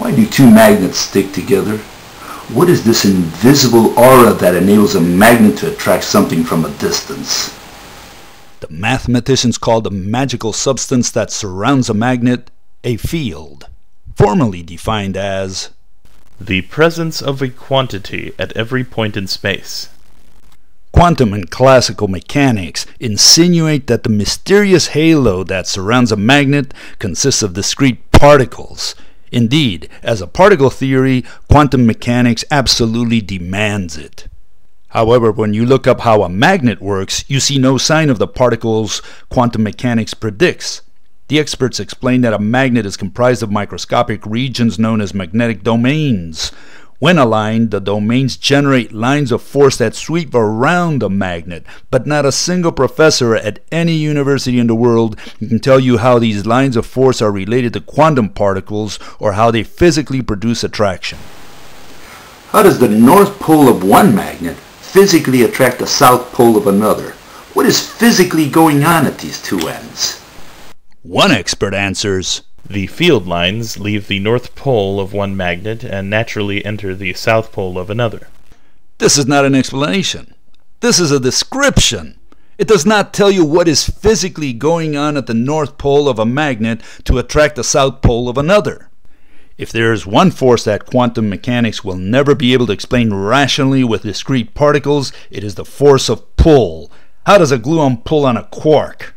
Why do two magnets stick together? What is this invisible aura that enables a magnet to attract something from a distance? The mathematicians call the magical substance that surrounds a magnet a field, formally defined as the presence of a quantity at every point in space. Quantum and classical mechanics insinuate that the mysterious halo that surrounds a magnet consists of discrete particles. Indeed, as a particle theory, quantum mechanics absolutely demands it. However, when you look up how a magnet works, you see no sign of the particles quantum mechanics predicts. The experts explain that a magnet is comprised of microscopic regions known as magnetic domains. When aligned, the domains generate lines of force that sweep around the magnet, but not a single professor at any university in the world can tell you how these lines of force are related to quantum particles or how they physically produce attraction. How does the north pole of one magnet physically attract the south pole of another? What is physically going on at these two ends? One expert answers, the field lines leave the north pole of one magnet and naturally enter the south pole of another. This is not an explanation. This is a description. It does not tell you what is physically going on at the north pole of a magnet to attract the south pole of another. If there is one force that quantum mechanics will never be able to explain rationally with discrete particles, it is the force of pull. How does a gluon pull on a quark?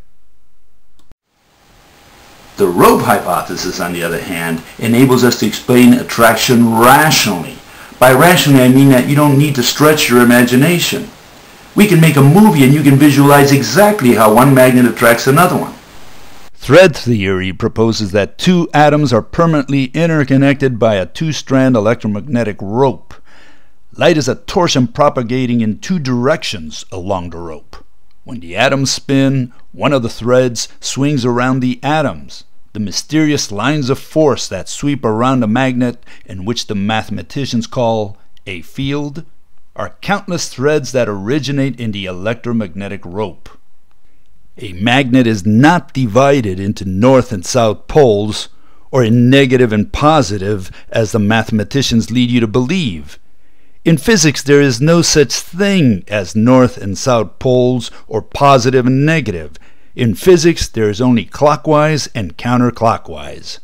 The rope hypothesis, on the other hand, enables us to explain attraction rationally. By rationally, I mean that you don't need to stretch your imagination. We can make a movie and you can visualize exactly how one magnet attracts another one. Thread theory proposes that two atoms are permanently interconnected by a two-strand electromagnetic rope. Light is a torsion propagating in two directions along the rope. When the atoms spin, one of the threads swings around the atoms, the mysterious lines of force that sweep around a magnet and which the mathematicians call a field are countless threads that originate in the electromagnetic rope. A magnet is not divided into north and south poles, or in negative and positive, as the mathematicians lead you to believe. In physics, there is no such thing as north and south poles or positive and negative. In physics, there is only clockwise and counterclockwise.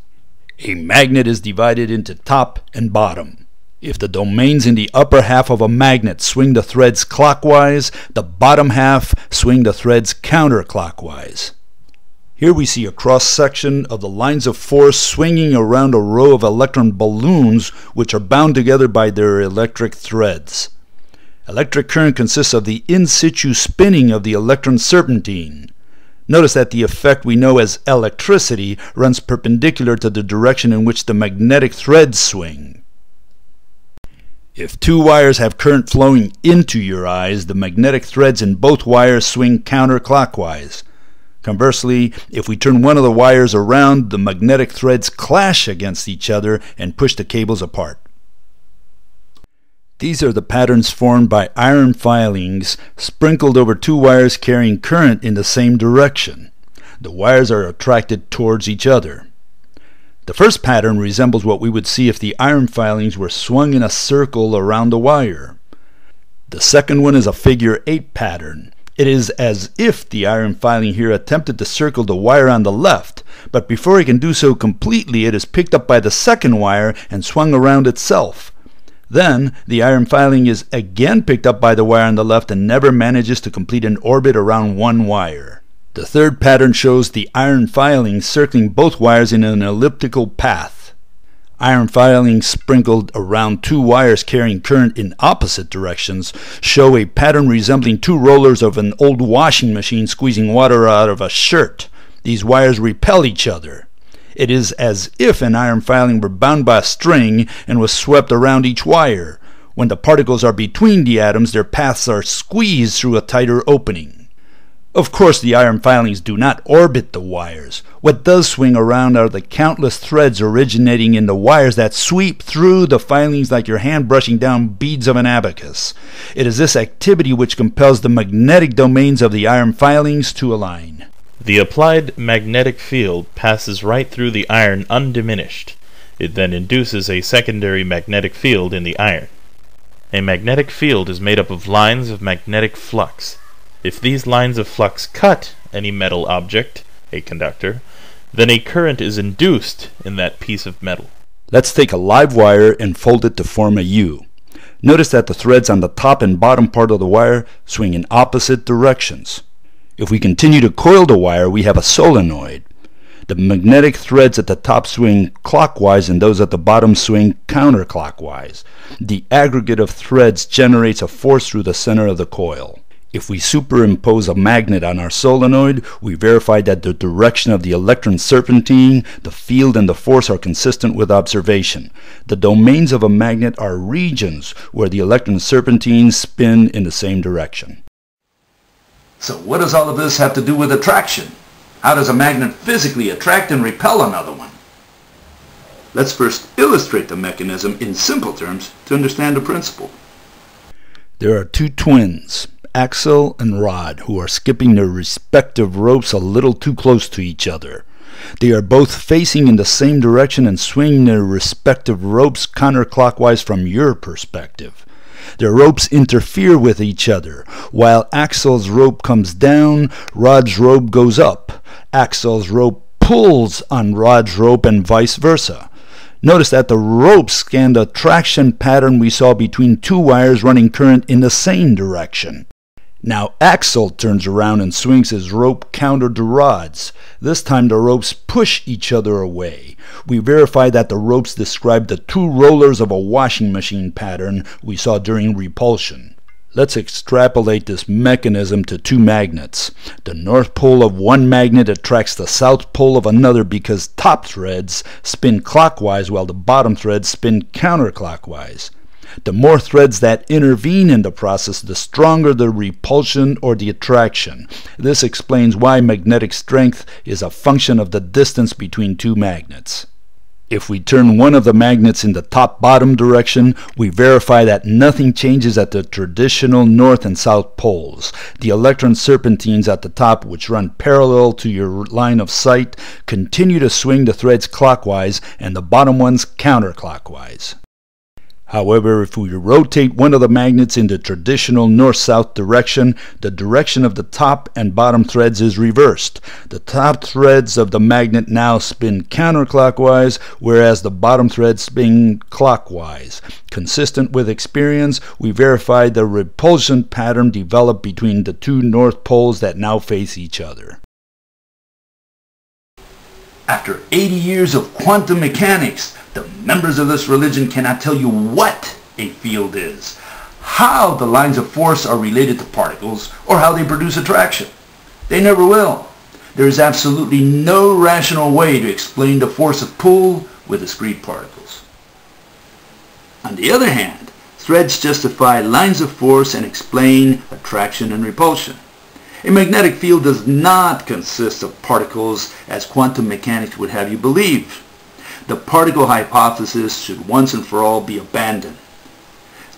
A magnet is divided into top and bottom. If the domains in the upper half of a magnet swing the threads clockwise, the bottom half swing the threads counterclockwise. Here we see a cross section of the lines of force swinging around a row of electron balloons which are bound together by their electric threads. Electric current consists of the in situ spinning of the electron serpentine. Notice that the effect we know as electricity runs perpendicular to the direction in which the magnetic threads swing. If two wires have current flowing into your eyes, the magnetic threads in both wires swing counterclockwise. Conversely, if we turn one of the wires around, the magnetic threads clash against each other and push the cables apart. These are the patterns formed by iron filings sprinkled over two wires carrying current in the same direction. The wires are attracted towards each other. The first pattern resembles what we would see if the iron filings were swung in a circle around the wire. The second one is a figure 8 pattern. It is as if the iron filing here attempted to circle the wire on the left, but before it can do so completely, it is picked up by the second wire and swung around itself. Then, the iron filing is again picked up by the wire on the left and never manages to complete an orbit around one wire. The third pattern shows the iron filing circling both wires in an elliptical path. Iron filings sprinkled around two wires carrying current in opposite directions show a pattern resembling two rollers of an old washing machine squeezing water out of a shirt. These wires repel each other. It is as if an iron filing were bound by a string and was swept around each wire. When the particles are between the atoms, their paths are squeezed through a tighter opening. Of course, the iron filings do not orbit the wires. What does swing around are the countless threads originating in the wires that sweep through the filings like your hand brushing down beads of an abacus. It is this activity which compels the magnetic domains of the iron filings to align. The applied magnetic field passes right through the iron undiminished. It then induces a secondary magnetic field in the iron. A magnetic field is made up of lines of magnetic flux. If these lines of flux cut any metal object, a conductor, then a current is induced in that piece of metal. Let's take a live wire and fold it to form a U. Notice that the threads on the top and bottom part of the wire swing in opposite directions. If we continue to coil the wire, we have a solenoid. The magnetic threads at the top swing clockwise and those at the bottom swing counterclockwise. The aggregate of threads generates a force through the center of the coil. If we superimpose a magnet on our solenoid, we verify that the direction of the electron serpentine, the field, and the force are consistent with observation. The domains of a magnet are regions where the electron serpentines spin in the same direction. So what does all of this have to do with attraction? How does a magnet physically attract and repel another one? Let's first illustrate the mechanism in simple terms to understand the principle. There are two twins, Axel and Rod, who are skipping their respective ropes a little too close to each other. They are both facing in the same direction and swinging their respective ropes counterclockwise from your perspective. Their ropes interfere with each other. While Axel's rope comes down, Rod's rope goes up. Axel's rope pulls on Rod's rope and vice versa. Notice that the ropes scan the traction pattern we saw between two wires running current in the same direction. Now Axel turns around and swings his rope counter to Rod's. This time the ropes push each other away. We verify that the ropes describe the two rollers of a washing machine pattern we saw during repulsion. Let's extrapolate this mechanism to two magnets. The north pole of one magnet attracts the south pole of another because top threads spin clockwise while the bottom threads spin counterclockwise. The more threads that intervene in the process, the stronger the repulsion or the attraction. This explains why magnetic strength is a function of the distance between two magnets. If we turn one of the magnets in the top-bottom direction, we verify that nothing changes at the traditional north and south poles. The electron serpentines at the top, which run parallel to your line of sight, continue to swing the threads clockwise and the bottom ones counterclockwise. However, if we rotate one of the magnets in the traditional north-south direction, the direction of the top and bottom threads is reversed. The top threads of the magnet now spin counterclockwise, whereas the bottom threads spin clockwise. Consistent with experience, we verified the repulsion pattern developed between the two north poles that now face each other. After 80 years of quantum mechanics, the members of this religion cannot tell you what a field is, how the lines of force are related to particles, or how they produce attraction. They never will. There is absolutely no rational way to explain the force of pull with discrete particles. On the other hand, threads justify lines of force and explain attraction and repulsion. A magnetic field does not consist of particles as quantum mechanics would have you believe the particle hypothesis should once and for all be abandoned.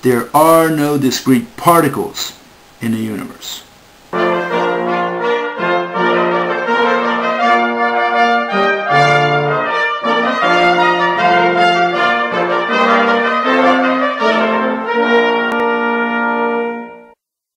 There are no discrete particles in the universe.